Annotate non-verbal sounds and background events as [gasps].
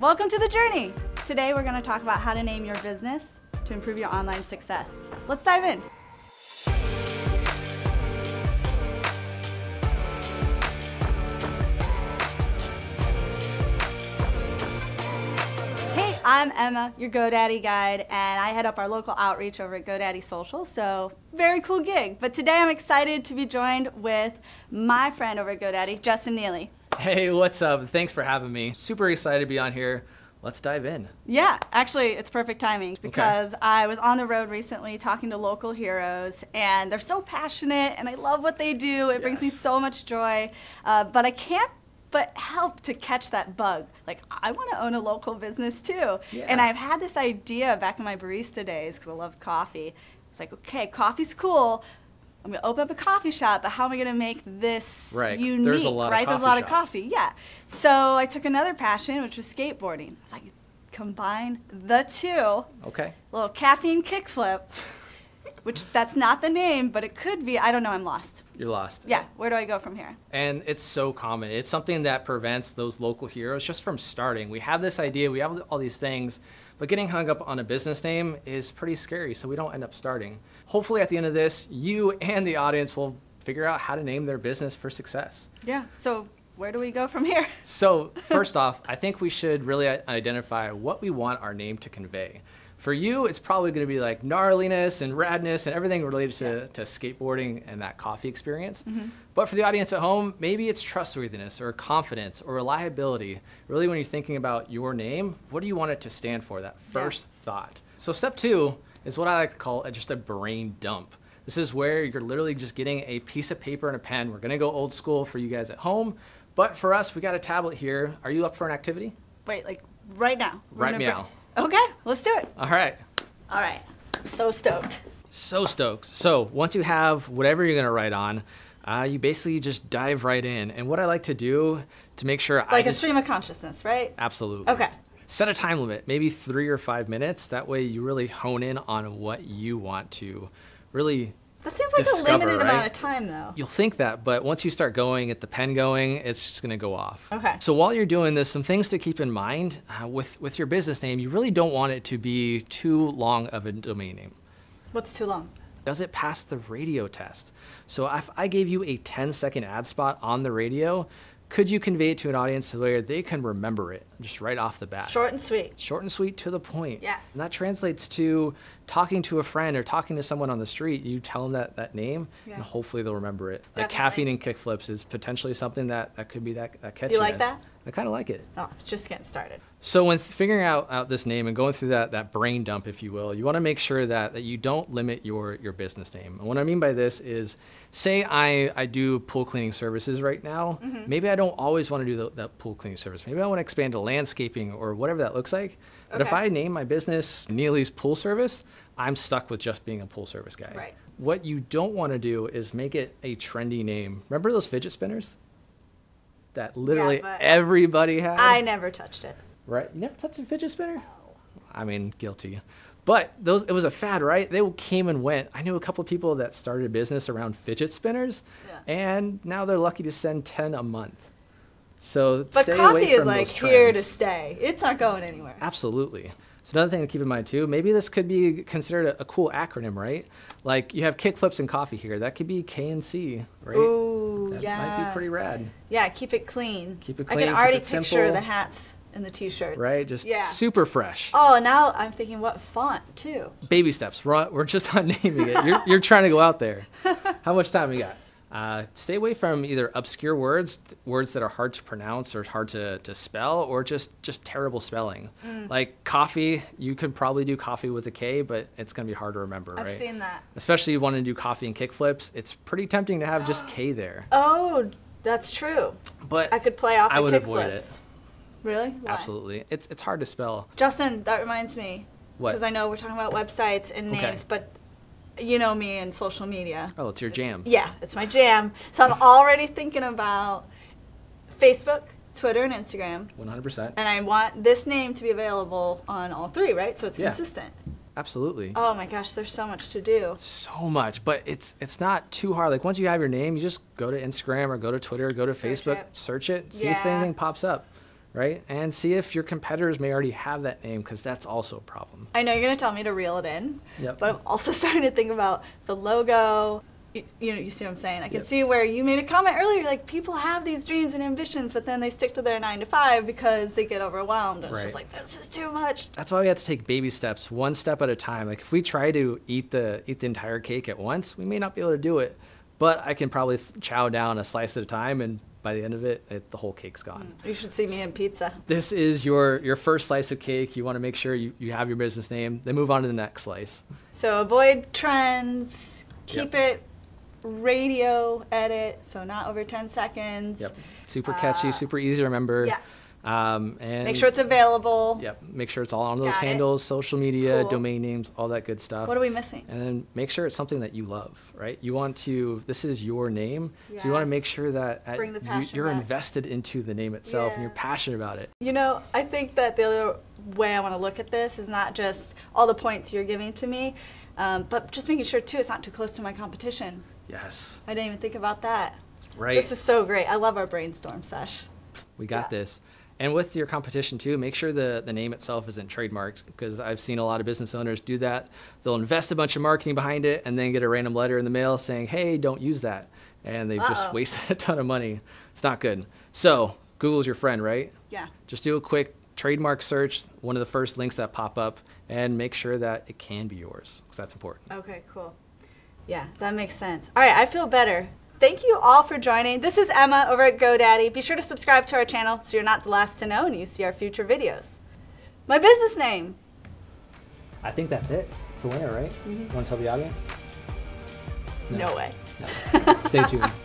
Welcome to the journey. Today we're going to talk about how to name your business to improve your online success. Let's dive in. Hey, I'm Emma, your GoDaddy guide, and I head up our local outreach over at GoDaddy Social. So, very cool gig. But today I'm excited to be joined with my friend over at GoDaddy, Justin Neely. Hey, what's up? Thanks for having me. Super excited to be on here. Let's dive in. Yeah, actually, it's perfect timing because Okay. I was on the road recently talking to local heroes, and they're so passionate, and I love what they do. It brings me so much joy, uh, but I can't but help to catch that bug. Like, I want to own a local business too. Yeah. And I've had this idea back in my barista days because I love coffee. It's like, okay, coffee's cool. I'm gonna open up a coffee shop, but how am I gonna make this Right, unique? there's a lot of right? There's a lot of coffee, yeah. So I took another passion, which was skateboarding. I was like, combine the two, Okay. little caffeine kickflip, [laughs] which that's not the name, but it could be. I don't know. I'm lost. You're lost. Yeah, where do I go from here? And it's so common. It's something that prevents those local heroes just from starting. We have this idea, we have all these things, but getting hung up on a business name is pretty scary, so we don't end up starting. Hopefully, at the end of this, you and the audience will figure out how to name their business for success. Yeah. So where do we go from here? So, [laughs] first off, I think we should really identify what we want our name to convey. For you, it's probably going to be like gnarliness and radness and everything related to, to skateboarding and that coffee experience. Mm-hmm. But for the audience at home, maybe it's trustworthiness or confidence or reliability. Really, when you're thinking about your name, what do you want it to stand for? That first thought. So, step two is what I like to call a- just a brain dump. This is where you're literally just getting a piece of paper and a pen. We're gonna go old school for you guys at home, but for us, we got a tablet here. Are you up for an activity? Wait, like right now. Right gonna bring- Okay, let's do it. All right. All right. I'm so stoked. So stoked. So once you have whatever you're gonna write on, uh, you basically just dive right in. And what I like to do to make sure I Like a just, stream of consciousness, right? absolutely Okay. set a time limit, maybe three or five minutes. That way you really hone in on what you want to really That seems like Discover, a limited amount of time, though. You'll think that, but once you start going, at the pen going, it's just going to go off. Okay. So while you're doing this, some things to keep in mind uh, with with your business name, you really don't want it to be too long of a domain name. What's too long? Does it pass the radio test? So if I gave you a 10 second ad spot on the radio, could you convey it to an audience where they can remember it just right off the bat? Short and sweet. Short and sweet to the point. Yes. And that translates to talking to a friend or talking to someone on the street. You tell them that, that name, Yeah. and hopefully they'll remember it. Like Definitely. caffeine and kickflips is potentially something that, that could be that, that catchiness. You like that? I kind of like it. Oh, it's just getting started. So when figuring out, out this name and going through that, that brain dump, if you will, you want to make sure that, that you don't limit your, your business name. And what I mean by this is, say I, I do pool cleaning services right now. Mm-hmm. Maybe I don't always want to do the, that pool cleaning service. Maybe I want to expand to landscaping or whatever that looks like. But if I name my business Neely's Pool Service, I'm stuck with just being a pool service guy. Right. What you don't want to do is make it a trendy name. Remember those fidget spinners? That literally but- everybody had? I never touched it. Right? You never touched a fidget spinner? I mean, guilty. But those it was a fad, right? They came and went. I knew a couple of people that started a business around fidget spinners, Yeah. and now they're lucky to send ten a month. So But stay coffee is like here to stay. It's not going anywhere. Absolutely. So another thing to keep in mind too, maybe this could be considered a, a cool acronym, right? Like you have kickflips and coffee here. That could be K and C, right? Ooh, that yeah. might be pretty rad, Yeah, keep it clean. Keep it clean. I can already picture simple. the hats and the t-shirts. right? Just yeah. super fresh. Oh, now I'm thinking what font too. baby steps. We're, on- we're just [laughs] not naming it. You're, you're trying to go out there. [laughs] How much time we got? Uh, stay away from either obscure words, words that are hard to pronounce or hard to, to spell, or just just terrible spelling. Mm. Like coffee, you could probably do coffee with a K, but it's gonna be hard to remember, I've right? seen that. Especially you want to do coffee and kickflips. It's pretty tempting to have just K [gasps] there. Oh, that's true. But I could play off I would kick avoid flips. it. Really? Why? Absolutely, it's it's hard to spell. Justin, that reminds me. What? Because I know we're talking about websites and Okay. names, but you know me and social media. Oh, it's your jam. Yeah, it's my jam. So I'm already thinking about Facebook, Twitter, and Instagram. 100%. And I want this name to be available on all three, right? So it's Yeah. consistent. Absolutely. Oh my gosh, there's so much to do. so much but it's it's not too hard like once you have your name you just go to instagram or go to twitter or go to Search facebook it. search it see if anything pops up right? And see if your competitors may already have that name because that's also a problem. I know you're going to tell me to reel it in, Yep. but I'm also [laughs] starting to think about the logo. You, you know, you see what I'm saying? I can Yep. see where you made a comment earlier, like people have these dreams and ambitions, but then they stick to their nine to five because they get overwhelmed. And it's just like, this is too much. That's why we have to take baby steps, one step at a time. Like if we try to eat the eat the entire cake at once, we may not be able to do it. But I can probably th- chow down a slice at a time, and by the end of it, it the whole cake's gone. You should see me in pizza. This is your your first slice of cake. You want to make sure you, you have your business name. Then move on to the next slice. So avoid trends, keep it radio edit, so not over 10 seconds. Yep. Super catchy, Uh, super easy to remember. yeah. Um, and Make sure it's available. Yep. Make sure it's all on those Got it. handles, social media, Cool. domain names, all that good stuff. What are we missing? and then make sure it's something that you love, right? You want to. This is your name, so you want to make sure that at- you, you're back. invested into the name itself and you're passionate about it. You know, I think that the other way I want to look at this is not just all the points you're giving to me, um, but just making sure too it's not too close to my competition. Yes. I didn't even think about that. Right. This is so great. I love our brainstorm sesh. We got Yeah. this. And with your competition too, make sure the, the name itself isn't trademarked because I've seen a lot of business owners do that. They'll invest a bunch of marketing behind it and then get a random letter in the mail saying, hey, don't use that. And they've just Uh-oh. wasted [laughs] a ton of money. It's not good. So, Google's your friend, right? Yeah. Just do a quick trademark search, one of the first links that pop up, and make sure that it can be yours because that's important. Okay, cool. Yeah, that makes sense. All right, I feel better. Thank you all for joining. This is Emma over at GoDaddy. Be sure to subscribe to our channel so you're not the last to know and you see our future videos. My business name. I think that's it. It's the winner, right? Mm-hmm. You want to tell the audience? No, way. Stay tuned. [laughs]